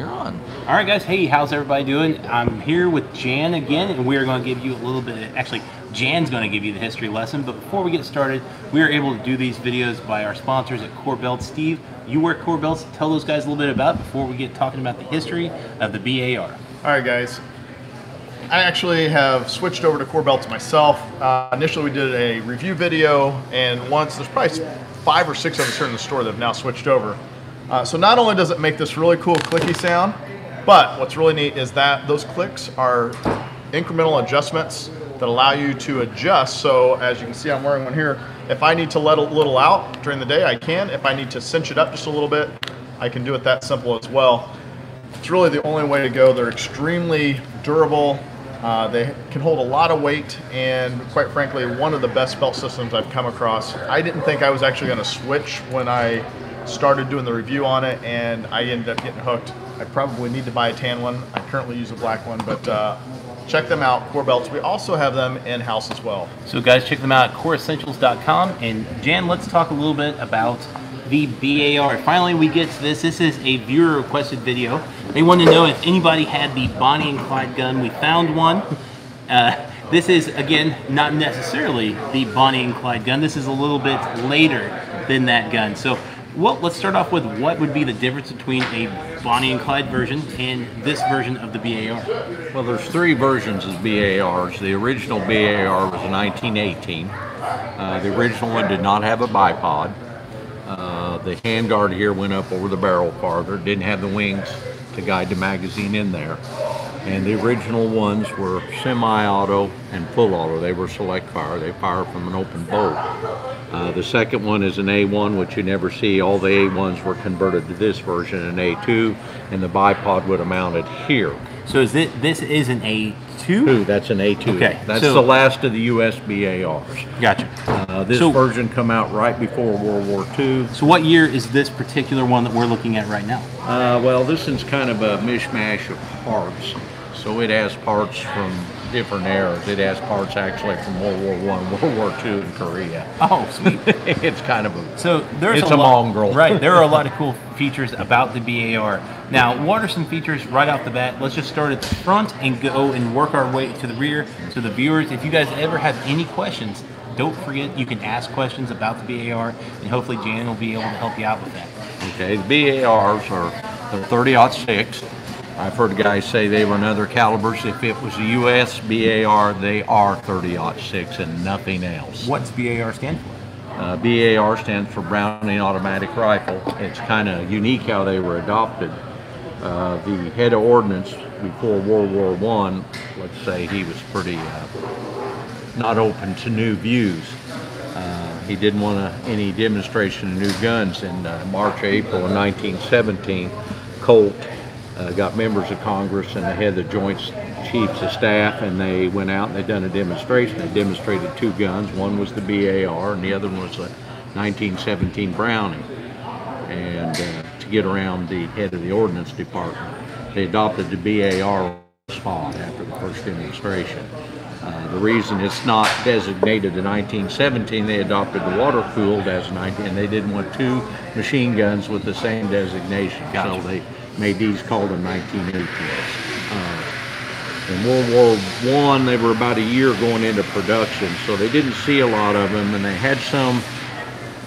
You're on. All right, guys. Hey, how's everybody doing? I'm here with Jan again, and we're going to give you a little bit. Actually, Jan's going to give you the history lesson. But before we get started, we are able to do these videos by our sponsors at Kore Belts. Steve, you wear Kore Belts. Tell those guys a little bit about before we get talking about the history of the BAR. All right, guys. I actually have switched over to Core Belts myself. Uh, initially, we did a review video, and once there's probably five or six of us here in the store that have now switched over. Uh, so not only does it make this really cool clicky sound, but what's really neat is that those clicks are incremental adjustments that allow you to adjust. So as you can see, I'm wearing one here. If I need to let a little out during the day, I can. If I need to cinch it up just a little bit, I can do it that simple as well. It's really the only way to go. They're extremely durable. Uh, they can hold a lot of weight and quite frankly, one of the best belt systems I've come across. I didn't think I was actually going to switch when I started doing the review on it and I ended up getting hooked. I probably need to buy a tan one. I currently use a black one, but uh, check them out, Kore Belts. We also have them in-house as well. So guys, check them out at koreessentials.com. And Jan, let's talk a little bit about the BAR. Finally, we get to this. This is a viewer requested video. They want to know if anybody had the Bonnie and Clyde gun. We found one. Uh, this is, again, not necessarily the Bonnie and Clyde gun. This is a little bit later than that gun. So well, let's start off with what would be the difference between a Bonnie and Clyde version and this version of the BAR? Well, there's three versions of BARs. The original BAR was in 1918. Uh, the original one did not have a bipod. Uh, the handguard here went up over the barrel farther, didn't have the wings to guide the magazine in there. And the original ones were semi-auto and full auto. They were select fire. They fire from an open bolt. Uh, the second one is an A1, which you never see. All the A1s were converted to this version, an A2, and the bipod would have mounted here. So is this, this is an A2? Two, that's an A2. Okay, That's so- the last of the US BARs. Gotcha. Uh, this So- version come out right before World War II. So what year is this particular one that we're looking at right now? Uh, well, this is kind of a mishmash of parts. So it has parts from different eras. It has parts actually from World War One, World War Two, and Korea. Oh, sweet. it's kind of a So there's It's a, a mongrel. right? There are a lot of cool features about the BAR. Now, what are some features right off the bat? Let's just start at the front and go and work our way to the rear. So the viewers, if you guys ever have any questions, don't forget you can ask questions about the BAR, and hopefully Jan will be able to help you out with that. Okay, the BARs are the 30 6. I've heard guys say they were in other calibers. If it was a US BAR, they are 30 6 and nothing else. What's BAR stand for? Uh, BAR stands for Browning Automatic Rifle. It's kind of unique how they were adopted. Uh, the head of ordnance before World War One, let's say he was pretty uh, not open to new views. Uh, he didn't want a, any demonstration of new guns. In uh, March, April of 1917, Colt uh, got members of Congress and the head of the Joint Chiefs of Staff, and they went out and they done a demonstration. They demonstrated two guns. One was the BAR, and the other one was a 1917 Browning. And uh, to get around the head of the Ordnance Department, they adopted the BAR spot after the first demonstration. Uh, the reason it's not designated in 1917, they adopted the water cooled as 19, and they didn't want two machine guns with the same designation, Gotcha. so they made these called the 1918s. Uh, in World War One, they were about a year going into production, so they didn't see a lot of them, and they had some,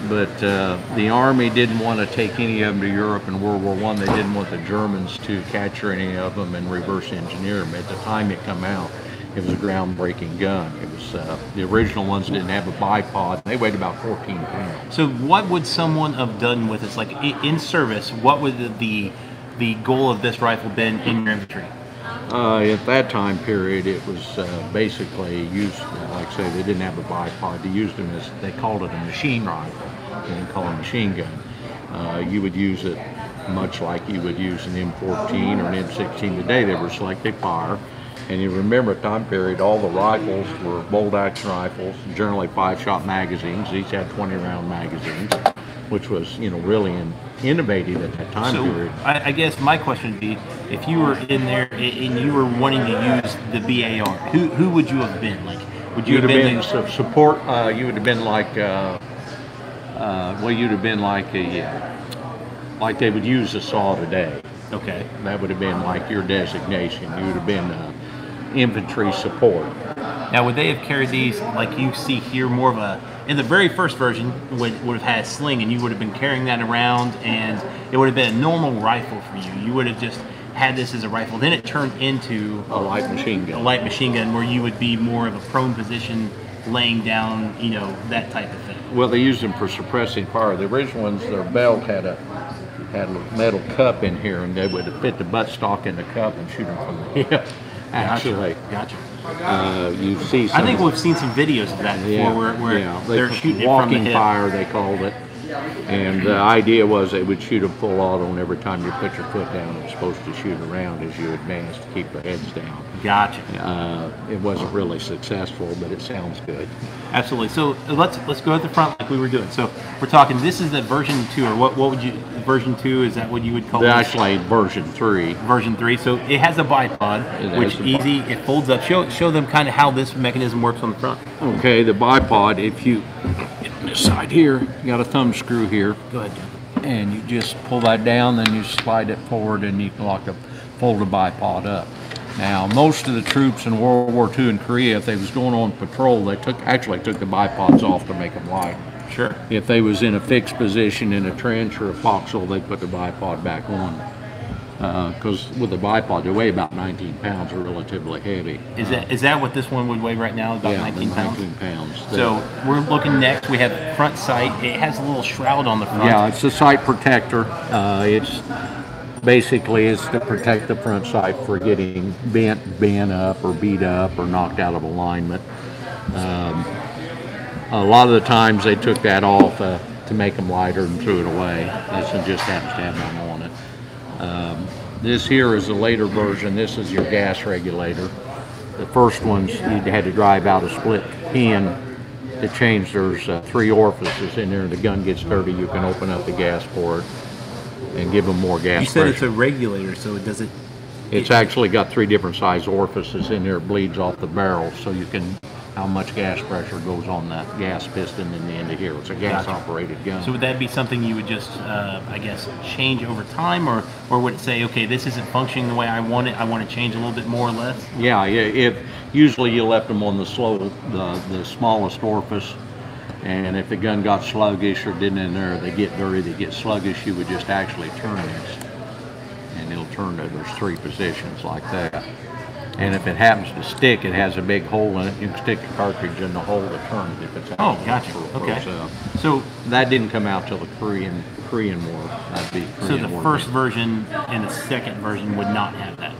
but uh, the Army didn't want to take any of them to Europe in World War One. They didn't want the Germans to capture any of them and reverse engineer them. At the time it come out, it was a groundbreaking gun. It was uh, the original ones didn't have a bipod. They weighed about 14 pounds. So what would someone have done with this? Like in service, what would the the, the goal of this rifle been in your infantry? Uh, at that time period, it was uh, basically used, like I say, they didn't have a bipod. They used them as, they called it a machine rifle. They didn't call it a machine gun. Uh, you would use it much like you would use an M14 or an M16 today. They were selective fire. And you remember at time period, all the rifles were bolt action rifles, generally five shot magazines. These had 20 round magazines, which was, you know, really in, innovative at that time So period. I, I guess my question would be, if you were in there and you were wanting to use the BAR, who who would you have been? Like, would you You'd have have been? been su- support. Uh, you would have been like, uh, uh, well, you'd have been like a, uh, like they would use a saw today. Okay. That would have been like your designation. You would have been uh, infantry support. Now, would they have carried these like you see here, more of a in the very first version would would have had a sling, and you would have been carrying that around, and it would have been a normal rifle for you. You would have just had this as a rifle. Then it turned into A light machine gun. a light machine gun, where you would be more of a prone position, laying down, you know, that type of thing. Well, they used them for suppressing fire. The original ones, their belt had a had a metal cup in here, and they would have fit the buttstock in the cup and shoot them from the hip. Actually, Gotcha. uh, you see. Some, I think we've seen some videos of that before, yeah, where, where yeah. they're put shooting it from the walking hip. fire. They called it. And the idea was they would shoot them full auto, and every time you put your foot down, it was supposed to shoot around as you advance to keep their heads down. Gotcha. Uh, it wasn't really successful, but it sounds good. Absolutely. So let's let's go at the front like we were doing. So we're talking. This is the version two, or what? What would you? Version two is that what you would call this? actually version three. Version three. So it has a bipod, It which easy. It folds up. Show show them kind of how this mechanism works on the front. Okay, the bipod, if you get on this side here, you got a thumb screw here, Go ahead. And you just pull that down, then you slide it forward, and you can lock the fold the bipod up. Now, most of the troops in World War II in Korea, if they was going on patrol, they took actually took the bipods off to make them light. Sure. If they was in a fixed position in a trench or a foxhole, they put the bipod back on. Because with the bipod, they weigh about 19 pounds, are relatively heavy. Is that is that what this one would weigh right now? About yeah, 19 they're pounds. 19 pounds. So we're looking next. We have front sight. It has a little shroud on the front. Yeah, it's a sight protector. Uh, it's basically is to protect the front sight for getting bent, bent up, or beat up, or knocked out of alignment. Um, a lot of the times they took that off uh, to make them lighter and threw it away. This one just happens to have none on it. Um, this here is a later version. This is your gas regulator. The first ones you had to drive out a split pin to change. There's uh, three orifices in there. The gun gets dirty, you can open up the gas port and give them more gas You said it's pressure. a regulator, so it does it. It's actually got three different size orifices in there. It bleeds off the barrel, so you can how much gas pressure goes on that gas piston in the end of here. It's a gas operated gun. So would that be something you would just, uh, I guess, change over time, or or would it say, okay, this isn't functioning the way I want it. I want to change a little bit more or less. Yeah, yeah. If usually you left them on the slow, the the smallest orifice, and if the gun got sluggish or didn't in there, they get dirty, they get sluggish. You would just actually turn this, and it'll turn to there's three positions like that. And if it happens to stick, it has a big hole in it. You can stick the cartridge in the hole to turn it if it's out. Oh, gotcha. Okay. So That didn't come out till the Korean Korean War. That'd be so the War. first version and the second version would not have that.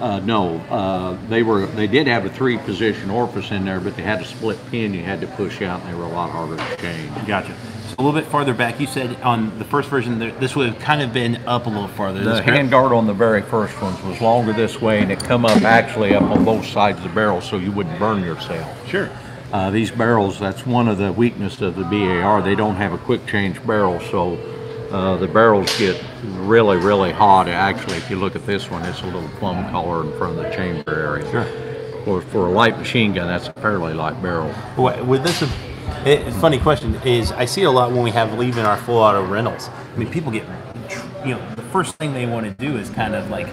Uh, no, uh, they were they did have a three position orifice in there, but they had a split pin you had to push out, and they were a lot harder to change. Gotcha. So a little bit farther back, you said on the first version, there, this would have kind of been up a little farther. The this correct? handguard on the very first ones was longer this way, and it come up actually up on both sides of the barrel, so you wouldn't burn yourself. Sure. Uh, these barrels, that's one of the weaknesses of the BAR. They don't have a quick change barrel, so uh, the barrels get really, really hot. Actually, if you look at this one, it's a little plum color in front of the chamber area. Sure. For, for a light machine gun, that's a fairly light barrel. What- With this, it, funny question is I see a lot when we have leaving our full auto rentals. I mean, people get, you know, the first thing they want to do is kind of like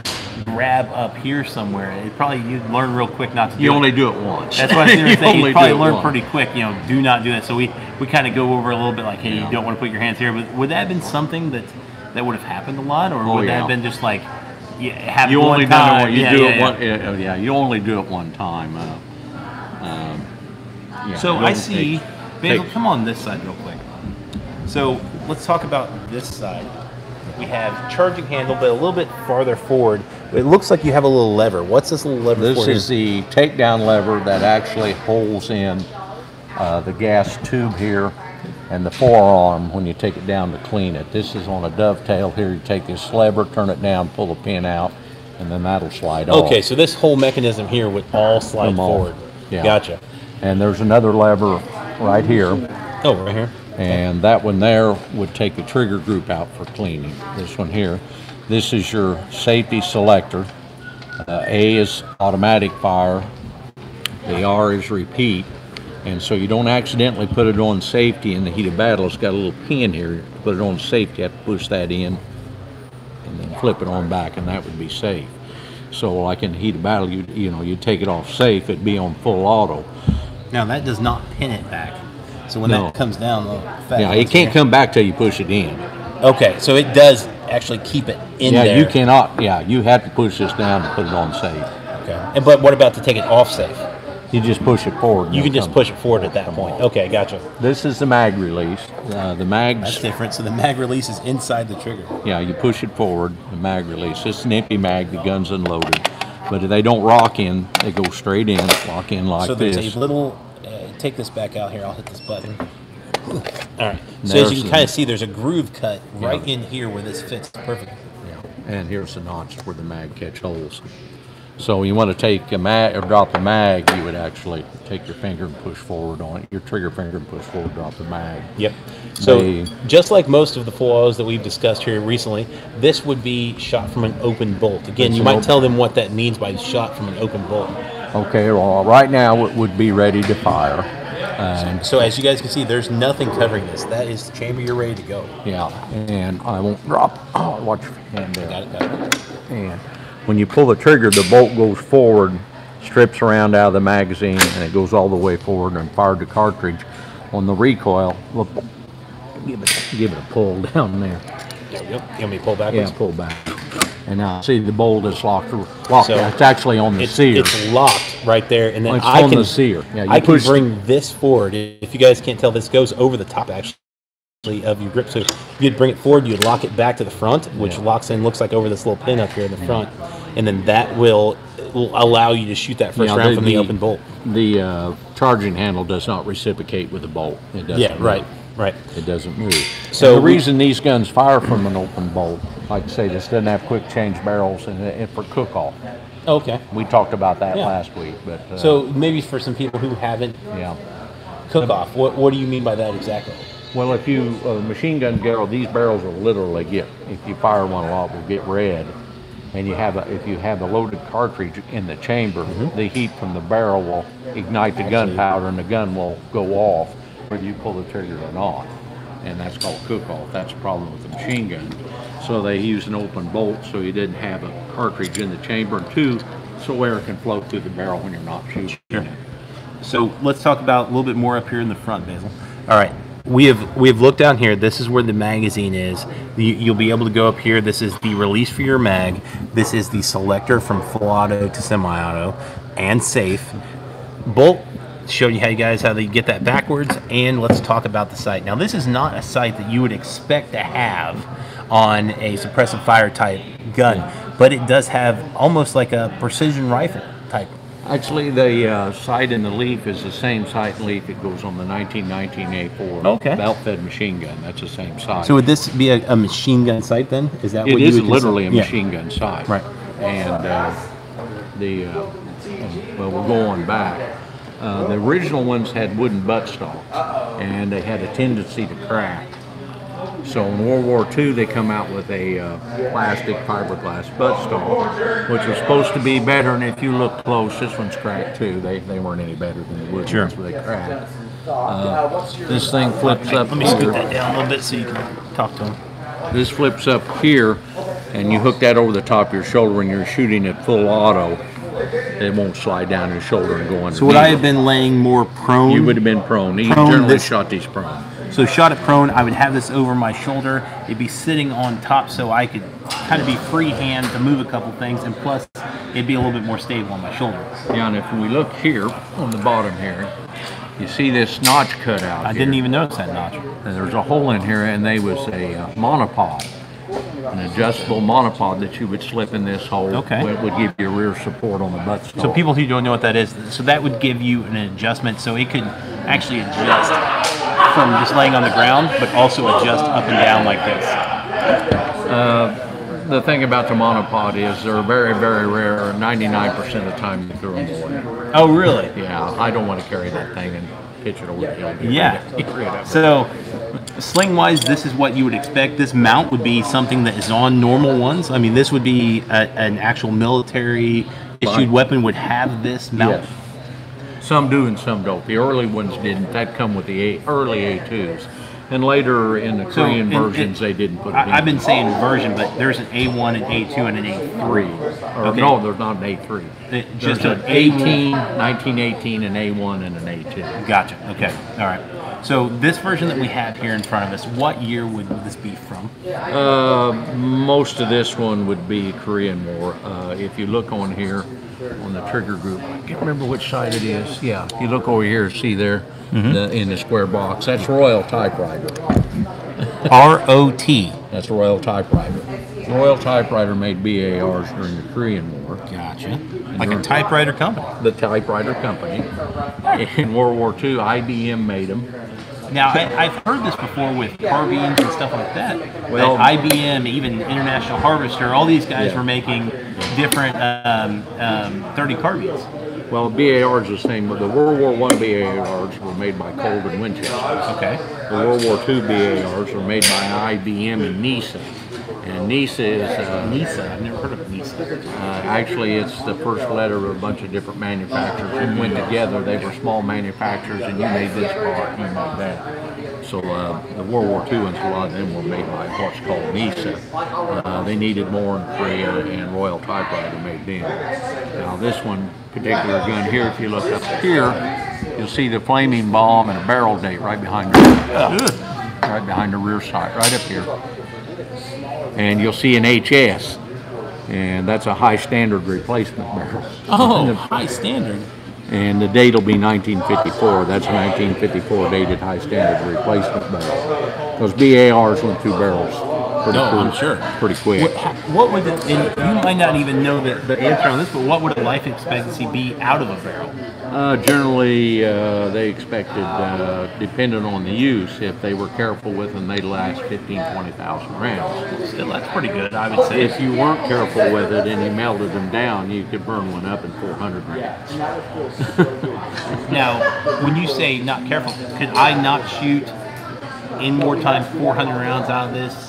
grab up here somewhere. It probably you'd learn real quick not to do You it. only do it once. That's what I was going You to say. You probably learn pretty quick. You know, do not do that. So we we kind of go over a little bit like, hey, you don't want to put your hands here. But would that have been something that that would have happened a lot, or Oh, would that have been just like, yeah, have You only time? done it. You yeah, do yeah, it yeah. one. Yeah, yeah, you only do it one time. Uh, um, yeah, So I see, take- Basil, take- come on this side real quick. So let's talk about this side. We have charging handle, but a little bit farther forward. It looks like you have a little lever. What's this little lever This is the takedown lever that actually holds in uh, the gas tube here and the forearm when you take it down to clean it. This is on a dovetail here. You take this lever, turn it down, pull the pin out, and then that'll slide off. Okay, so this whole mechanism here would all slide Come forward. Yeah. Gotcha. And there's another lever right here. Oh, right here. And that one there would take the trigger group out for cleaning. This one here, this is your safety selector. Uh, A is automatic fire, the R is repeat, and so you don't accidentally put it on safety in the heat of battle. It's got a little pin here. Put it on safety, you have to push that in and then flip it on back, and that would be safe. So like in the heat of battle, you you know you take it off safe, it'd be on full auto. Now that does not pin it back. So when No. that comes down, the fat Yeah, it can't here- come back till you push it in. Okay, so it does actually keep it in yeah, there. you cannot. Yeah, you have to push this down to put it on safe. Okay. And but what about to take it off safe? You just push it forward. You can just push it forward at that point. Okay, gotcha. This is the mag release. Uh, the That's different. So the mag release is inside the trigger. Yeah, you push it forward. The mag release. It's an empty mag. The gun's unloaded. But if they don't rock in, they go straight in. Lock in like so there's this. a little. Take this back out here. I'll hit this button. All right. So as you can kind of see, there's a groove cut right Yeah. in here where this fits perfectly. Yeah, and here's the notch where the mag catch holes. So you want to take a mag or drop the mag, you would actually take your finger and push forward on it. Your trigger finger and push forward, drop the mag. Yep. So They- just like most of the autos that we've discussed here recently, this would be shot from an open bolt. Again, you might open- tell them what that means by shot from an open bolt. Okay, well, right now it would be ready to fire. And So as you guys can see, there's nothing covering this. That is the chamber. You're ready to go. yeah, and I won't drop. Oh, watch your hand there. Got it. Got it. And when you pull the trigger, the bolt goes forward, strips around out of the magazine, and it goes all the way forward and fired the cartridge. On the recoil, look, give it, give it a pull down there. Go. You want me to pull Yeah, backwards? pull back. And now see the bolt is locked. Locked. So, it's actually on the It's, sear. it's locked right there, and then It's I on can the sear. Yeah, you I can bring this forward. If you guys can't tell, this goes over the top actually of your grip. So you'd bring it forward, you'd lock it back to the front, which Yeah. locks in, looks like over this little pin up here in the front, and then that will, will allow you to shoot that first Yeah, round from the, open bolt. The uh, charging handle does not reciprocate with the bolt. It doesn't. Yeah, right, move. right. It doesn't move. So So the reason these guns fire from an open bolt, like I say, this doesn't have quick change barrels and, and for cook-off. Okay. We talked about that Yeah. last week, but uh, So maybe for some people who haven't yeah. cook off, what what do you mean by that exactly? Well, if you uh, machine gun barrel, these barrels will literally get. If you fire one a lot, will get red. And you have a, if you have a loaded cartridge in the chamber, Mm-hmm. the heat from the barrel will ignite the gunpowder, and the gun will go off whether you pull the trigger or not. And that's called cook-off. That's a problem with the machine gun. So they use an open bolt, so you didn't have a cartridge in the chamber, and two, so air can flow through the barrel when you're not shooting. Sure. So let's talk about a little bit more up here in the front, Basil. All right. We have we have looked down here. This is where the magazine is. You, you'll be able to go up here. This is the release for your mag. This is the selector from full auto to semi-auto and safe. Bolt showed you how you guys how they get that backwards. And let's talk about the sight. Now this is not a sight that you would expect to have on a suppressive fire type gun, but it does have almost like a precision rifle type Actually, the uh, sight in the Leaf is the same sight and leaf that goes on the 1919 A4 Okay. belt-fed machine gun. That's the same sight. So would this be a, a machine gun sight then? Is that it what you is would consider- literally a Yeah. machine gun sight. Right. And uh, the uh, well, we're going back. Uh, the original ones had wooden buttstocks, and they had a tendency to crack. So in World War II, they come out with a uh, plastic fiberglass buttstock, which was supposed to be better. And if you look close, this one's cracked too. They, they weren't any better than the wood Sure. ones, but they cracked. Uh, this thing flips up. Let me scoot that down a little bit so you can talk to him. This flips up here, and you hook that over the top of your shoulder when you're shooting at full auto. It won't slide down your shoulder and go underneath. So would I have been laying more prone? You would have been prone. He Prone generally this- shot these prone. So shot it prone, I would have this over my shoulder. It'd be sitting on top so I could kind of be free hand to move a couple things, and plus it'd be a little bit more stable on my shoulder. Yeah, and if we look here on the bottom here, you see this notch cut out. I didn't even notice that notch. And there's a hole in here, and they was a uh, monopod, an adjustable monopod that you would slip in this hole. Okay. It would give you rear support on the buttstock. So people who don't know what that is, so that would give you an adjustment, so it could actually adjust from just laying on the ground, but also adjust up and down like this. Uh, the thing about the monopod is they're very, very rare. 99% of the time you throw them away. Oh, really? Yeah, I don't want to carry that thing and pitch it over the hill. Get rid Yeah. of- get rid of it. So, sling wise, this is what you would expect. This mount would be something that is on normal ones. I mean, this would be a, an actual military issued weapon would have this mount. Yes. Some do and some don't. The early ones didn't. That come with the A, early A2s. And later in the So, Korean in- versions, in- they didn't put it in. I, I've been saying version, but there's an A1, an A2, and an A3. Or Okay. no, there's not an A3. It- There's just an an 18, 1918, an A1, and an A2. Gotcha. Okay. All right. So this version that we have here in front of us, what year would this be from? Uh, most of this one would be Korean War. Uh, if you look on here, on the trigger group, I can't remember which side it is. Yeah, if you look over here, see there, mm-hmm. the, in the square box, that's Royal Typewriter. R O T. That's Royal Typewriter. Royal Typewriter made BARs during the Korean War. Gotcha. Like a typewriter company. The typewriter company. In World War II, IBM made them. Now, I, I've heard this before with carbines and stuff like that. Well- that IBM, even International Harvester, all these guys Yeah. were making different um, um, 30 carbines. Well, BARs the same. But the World War One BARs were made by Colt and Winchester. Okay. The World War II BARs were made by IBM and NISA. And NISA is, uh, NISA. I've never heard of NISA. uh, actually, it's the first letter of a bunch of different manufacturers that went together. They were small manufacturers, and you made this part, you made that. So uh, the World War II ones, a lot of them were made by what's called NISA. Uh, they needed more in Korea, and Royal Typewriter made them. Now this one particular gun here, if you look up here, you'll see the flaming bomb and a barrel date right behind right behind the rear sight, right up here. And you'll see an HS, and that's a high standard replacement barrel. Oh, high standard. And the date will be 1954. That's a 1954 dated high standard replacement barrel. Those BARs went through barrels pretty No, I'm quick- sure. Pretty quick. What, what would the, and you might not even know the, the answer on this, but what would a life expectancy be out of a barrel? Uh, generally, uh, they expected, uh, depending on the use, if they were careful with them, they'd last 15, 20,000 rounds. Still, that's pretty good, I would say. If you weren't careful with it and you melted them down, you could burn one up in 400 rounds. Now, when you say not careful, could I not shoot in wartime 400 rounds out of this,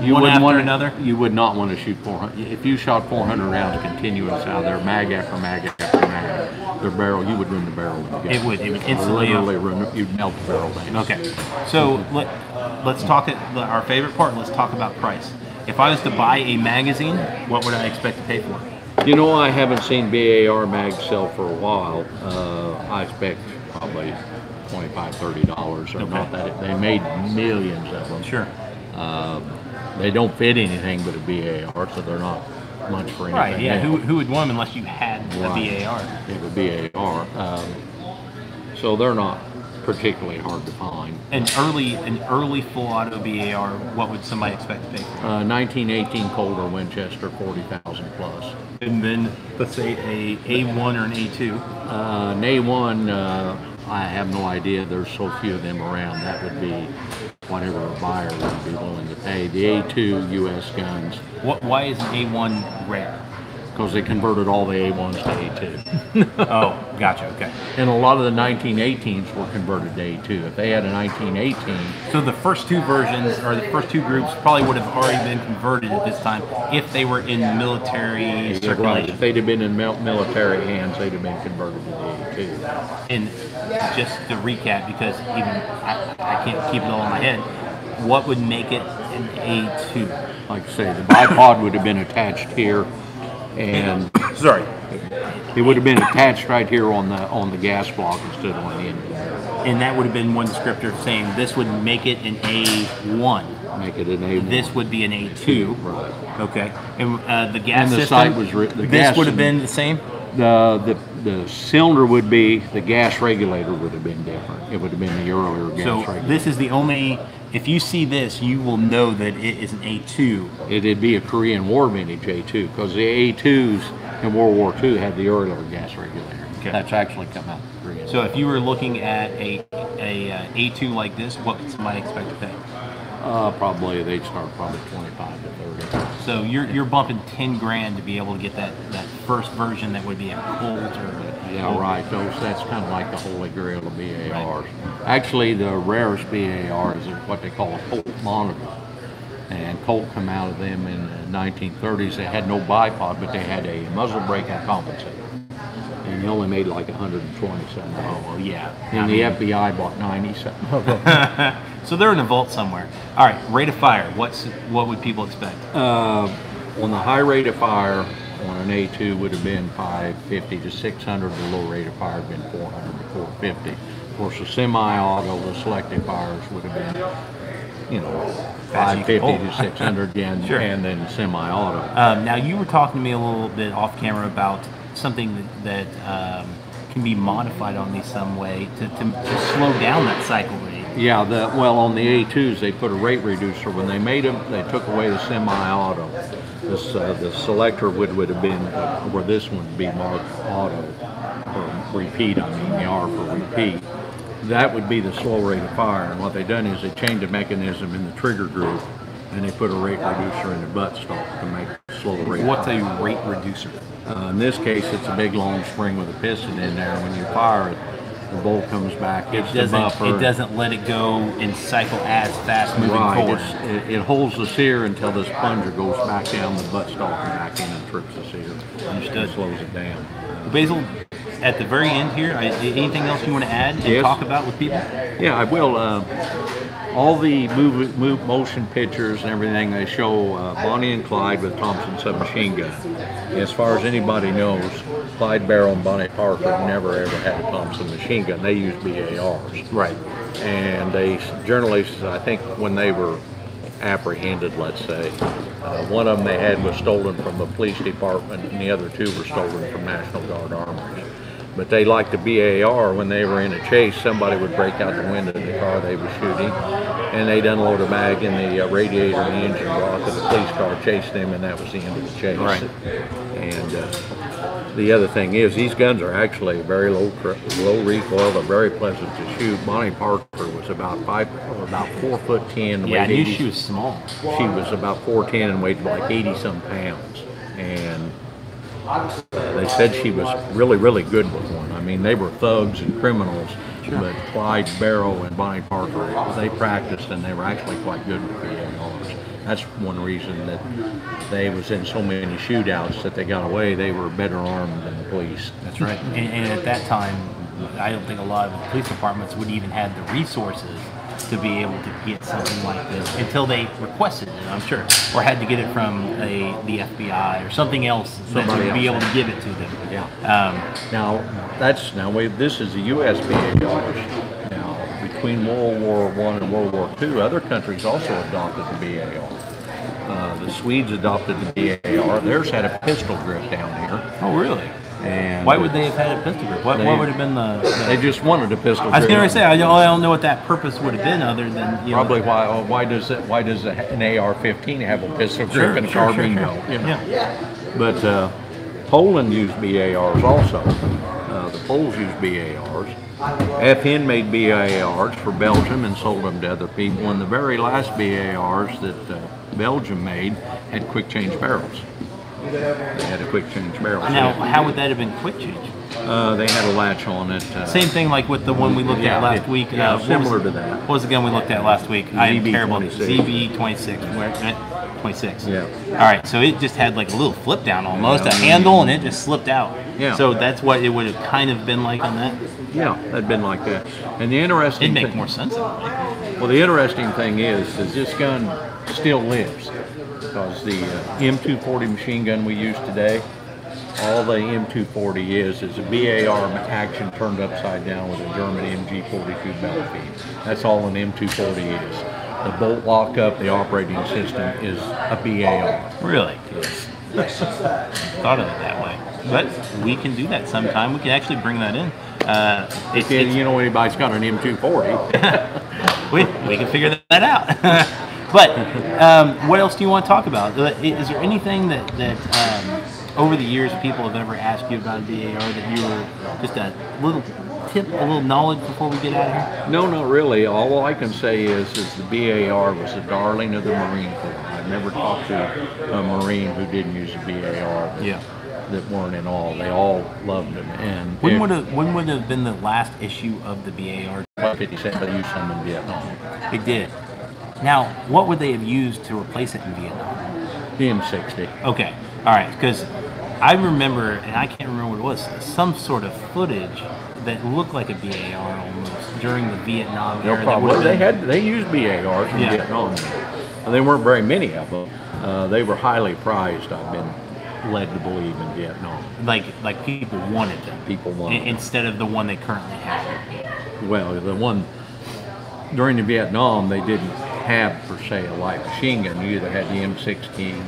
You one wouldn't after want another? You would not want to shoot 400. If you shot 400 rounds continuous out there, mag after mag after mag, their barrel, you would ruin the barrel. when you got It would. It would instantly- Literally ruin. You'd melt the barrel down. Okay, so let, let's talk at our favorite part. Let's talk about price. If I was to buy a magazine, what would I expect to pay for it? You know, I haven't seen BAR mag sell for a while. Uh, I expect probably 25 30 dollars. Or Okay. not that they made millions of them. Sure. Um, they don't fit anything but a BAR, so they're not much for anything. Right. Yeah. else. Who, who would want them unless you had a Right. BAR? They a BAR. Um, so they're not particularly hard to find. An early, an early full auto BAR. What would somebody expect to pay for? Uh, 1918 Colt or Winchester, 40,000 plus. And then let's say a A1 or an A2. Uh, an A1, uh, I have no idea. There's so few of them around. That would be whatever a buyer would be willing to pay. The A2 U.S. guns, What? Why is an A1 rare? Because they converted all the A1s to A2. oh, gotcha. Okay. and a lot of the 1918s were converted to A2. If they had a 1918, So the first two versions, or the first two groups, probably would have already been converted at this time if they were in military right, if they'd have been in military hands, they'd have been converted to A2. And just to recap, because even I, I can't keep it all in my head, what would make it an A2? Like I say, the bipod would have been attached here, and Sorry. it would have been attached right here on the on the gas block instead of on the end. And that would have been one descriptor saying this would make it an A1. Make it an A1. This would be an A2. right. Okay. And uh, the gas And the system, sight was ri- the this gas would have been the same? The, the the cylinder would be the gas regulator would have been different. It would have been the earlier gas So regulator. this is the only, if you see this, you will know that it is an A2. It'd be a Korean War vintage A2 because the A2s in World War II had the earlier gas regulator. Okay. That's actually come out of Korea. So if you were looking at a, a uh, A2 like this, what could somebody expect to pay? uh, probably they'd start probably 25 to 30. So you're, you're bumping 10 grand to be able to get that, that first version that would be a Colt or. Yeah, right. Those that's kind of like the holy grail of BARs. Actually, the rarest BAR is what they call a Colt monitor. And Colt come out of them in the 1930s. They had no bipod, but they had a muzzle brake and compensator. and he only made like 127 Oh dollars. well, yeah. I And the mean- FBI bought 97 of so they're in a vault somewhere. All right, rate of fire. What's what would people expect? Uh, on the high rate of fire, on an A2 would have been 550 to 600. The low rate of fire would have been 400 to 450. Of course, the semi-auto, the selective fires would have been, you know, Fast you can 550 pull. to 600 and, Sure. and then semi-auto. Um, now you were talking to me a little bit off camera about something that, that um, can be modified on these some way to, to, to slow down that cycle rate. Yeah, the, well, on the A2s, they put a rate reducer. When they made them, they took away the semi-auto. This, uh, the selector would, would have been, uh, where this one would be marked auto, or repeat, I mean, the R for repeat. That would be the slow rate of fire. And what they done is they changed the mechanism in the trigger group, and they put a rate reducer in the buttstock to make slow rate. What's fire. a rate reducer? Uh, in this case, it's a big long spring with a piston in there. When you fire it, the bolt comes back, It doesn't. It doesn't let it go and cycle as fast moving Right, forward. it, it holds the sear until this plunger goes back down the buttstock and back in and trips the sear. Understood. Slows it down. Basil, at the very end here, I, anything else you want to add and Yes. talk about with people? Yeah, I will. Uh, all the move, move motion pictures and everything they show uh, Bonnie and Clyde with Thompson submachine gun. As far as anybody knows, Clyde Barrow and Bonnie Parker never ever had a Thompson machine gun. They used BARs. Right. and they generally, I think, when they were apprehended, let's say, uh, one of them they had was stolen from the police department, and the other two were stolen from National Guard armories. But they liked the BAR when they were in a chase. Somebody would break out the window of the car they were shooting, and they'd unload a mag in the uh, radiator and the engine block of the police car, chase them, and that was the end of the chase. Right. And uh, the other thing is, these guns are actually very low cr- low recoil. They're very pleasant to shoot. Bonnie Parker was about five, about four foot ten. Yeah, I knew 80 she was small. she was about 4'10 and weighed like 80 some pounds. And uh, they said she was really, really good with one. I mean, they were thugs and criminals, but Clyde Barrow and Bonnie Parker, they practiced and they were actually quite good with BARs. That's one reason that they was in so many shootouts that they got away. They were better armed than the police. That's right. And, and at that time, I don't think a lot of the police departments would even have the resources to be able to get something like this until they requested it, I'm sure, or had to get it from a the FBI or something else that would be else. able to give it to them. Yeah. Um, Now, that's now we, this is the U.S. BARs. Between World War One and World War Two, other countries also adopted the BAR. Uh, the Swedes adopted the BAR. Theirs had a pistol grip down here, oh, really? and Why would they have had a pistol grip? What, They- what would have been the? the- They just wanted a pistol. I was grip. going to say I don't, I don't know what that purpose would have been other than you know, Probably why oh, why does it why does an AR-15 have a pistol grip Sure, and a sure, sure, carbine sure. belt? You know? Yeah. But uh, Poland used BARs also. Uh, the Poles used BARs. FN made BARs for Belgium and sold them to other people. And the very last BARs that uh, Belgium made had quick change barrels. They had a quick change barrel. Now, how would that have been quick change? Uh, they had a latch on it. Uh, Same thing like with the one we looked Yeah, at last it- week. yeah, uh, similar was- to that. What was the gun we looked at last week? I am terrible. ZB-26. ZB26. Where, uh, 26. Yeah. All right, so it just had like a little flip down almost, Yeah. a handle, and it just slipped out. Yeah. So that's what it would have kind of been like on that. Yeah, that'd been like that. And the interesting It'd make thing- more sense. Well, the interesting thing is, is this gun still lives because the uh, M240 machine gun we use today, all the M240 is is a BAR action turned upside down with a German MG42 bell feed. That's all an M240 is. The bolt lockup, the operating system is a BAR. Really? Yes. Thought of it that way. But we can do that sometime. We can actually bring that in. Uh, it's, If it's- you know anybody's got an M240, we, we can figure that out. but um, what else do you want to talk about? Uh, Is there anything that, that um, over the years people have ever asked you about a BAR that you were just a little tip, a little knowledge before we get out of here? No, not really. All I can say is, is the BAR was the darling of the Marine Corps. I've never talked to a Marine who didn't use a BAR. Yeah. That weren't in all. They all loved them. And When would have when would have been the last issue of the BAR? About 50 cent, they used some in Vietnam. They did. Now, what would they have used to replace it in Vietnam? The M60. Okay, all right, because I remember, and I can't remember what it was, some sort of footage that looked like a BAR almost during the Vietnam No era. problem. They had they used BARs in Yeah. Vietnam. And they weren't very many of them. Uh, they were highly prized. I've been led to believe in Vietnam. like like people wanted them. People wanted in- them. instead of the one they currently have. Well, the one during the Vietnam, they didn't have per se a light machine gun. You either had the M16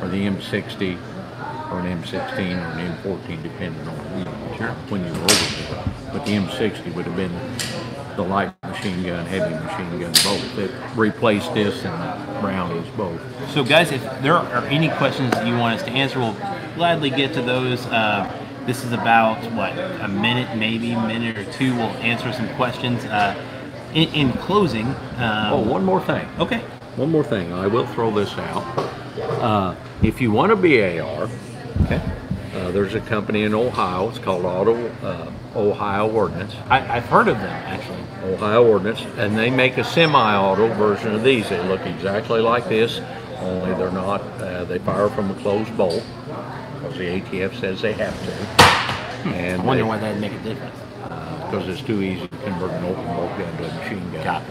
or the M60 or an M16 or an M14, depending on you know, Sure. when you were over there. But the M60 would have been the light machine gun, heavy machine gun, both. It replaced this and Brownings both. So, guys, if there are any questions that you want us to answer, we'll gladly get to those. Uh, this is about what a minute, maybe minute or two. We'll answer some questions. Uh, in, in closing, um, Oh, one more thing. okay, One more thing. I will throw this out. Uh, if you want a BAR, okay. uh, there's a company in Ohio. It's called Auto uh, Ohio Ordnance. I, I've heard of them actually. Ohio Ordnance, and they make a semi-auto version of these. They look exactly like this, only they're not. Uh, they fire from a closed bolt because the ATF says they have to, and I wonder they- why that'd make a difference. because it's too easy to convert an open bolt gun to a machine gun.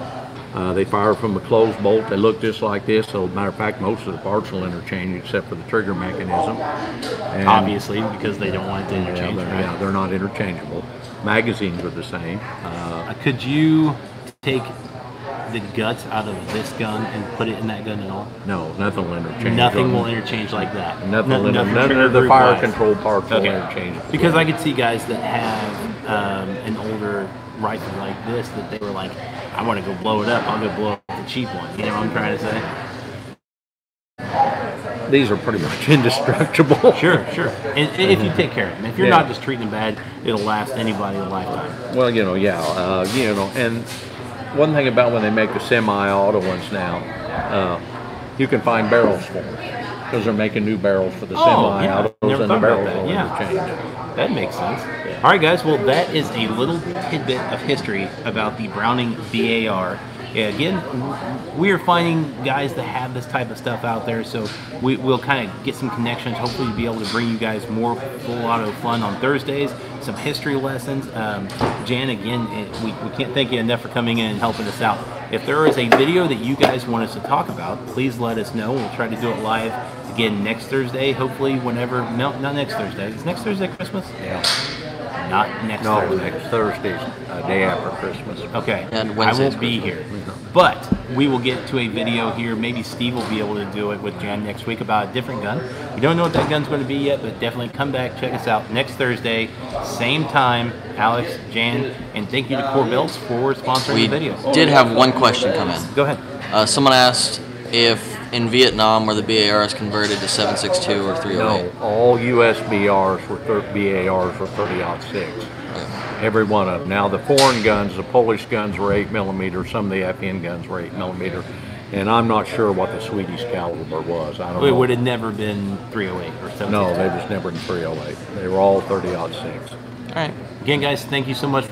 Uh, they fire from a closed bolt. They look just like this. So, matter of fact, most of the parts will interchange except for the trigger mechanism. And- Obviously, because they don't want it to Yeah, interchange. they're, right? yeah, they're not interchangeable. Magazines are the same. Uh, Uh, could you take the guts out of this gun and put it in that gun at all? no, nothing will interchange. Nothing will interchange like that. Nothing, No- will- none of the fire wise. control parts will interchange. Because I could see guys that have um, an older rifle like this that they were like, I want to go blow it up. I'll go blow up the cheap one. You know what I'm trying to say? These are pretty much indestructible. Sure, sure. And, and if you take care of them, if you're Yeah. not just treating them bad, it'll last anybody a lifetime. Well, you know, yeah, uh, you know, and one thing about when they make the semi-auto ones now, uh, you can find barrels for them because they're making new barrels for the Oh, semi-autos, Never and the barrels that, yeah. interchange. That makes sense. All right, guys. Well, that is a little tidbit of history about the Browning BAR. Yeah, again, we are finding guys that have this type of stuff out there, so we, we'll kind of get some connections. Hopefully, be able to bring you guys more full auto fun on Thursdays, some history lessons. Um, Jan, again, it, we, we can't thank you enough for coming in and helping us out. If there is a video that you guys want us to talk about, please let us know. We'll try to do it live again next Thursday. Hopefully, whenever. No, not next Thursday. Is next Thursday Christmas? Yeah. Not next No, Thursday. next Thursday's uh, day after Christmas. Okay. And I won't be here. But we will get to a video here. Maybe Steve will be able to do it with Jan next week about a different gun. We don't know what that gun's going to be yet, but definitely come back, check us out next Thursday, same time. Alex, Jan, and thank you to Kore Belts for sponsoring We the videos. did have one question come in. Go ahead. Uh, someone asked if in Vietnam were the BARs converted to 762 or 308. No, all USBRs were thir- BARs were 30 six. Every one of them. Now the foreign guns, the Polish guns were eight millimeter. Some of the FN guns were eight millimeter, and I'm not sure what the Swedish caliber was. I don't It know. would have never been 308 or 7. No, they was never in 308. They were all 30 six. All right. Again, guys, thank you so much for